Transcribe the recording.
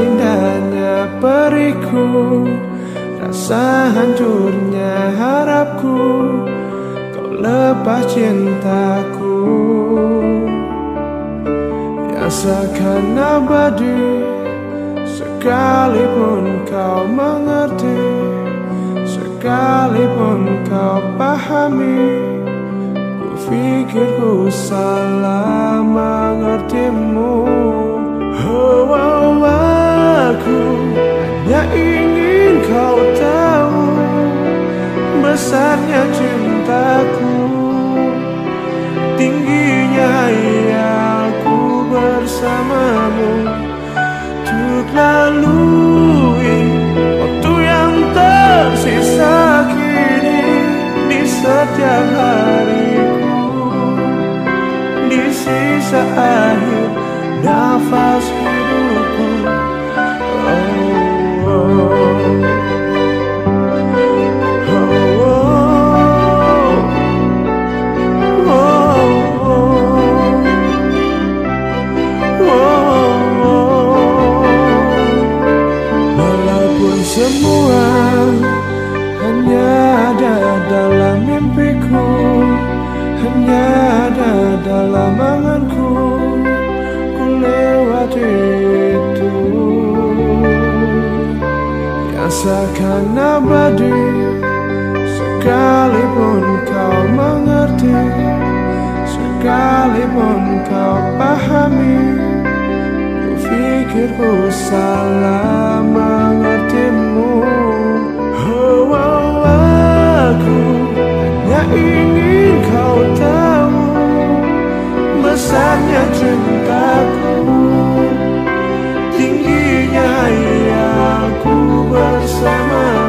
indahnya periku. Rasa hancurnya harapku. Kau lepas cintaku. Yang abadi Sekalipun kau mengerti Sekalipun kau pahami Ku pikir ku salah mengertimu. Oh, Tingginya hayalku bersamamu. Untuk lalui waktu yang tersisa kini Di setiap hariku. Di sisa akhir nafas Walaupun semua hanya ada dalam mimpiku Hanya ada dalam anganku Ku lewati itu. Yang seakan abadi Sekalipun kau mengerti Sekalipun kau pahami Ku pikir ku cintaku. Tingginya ia ku bersama.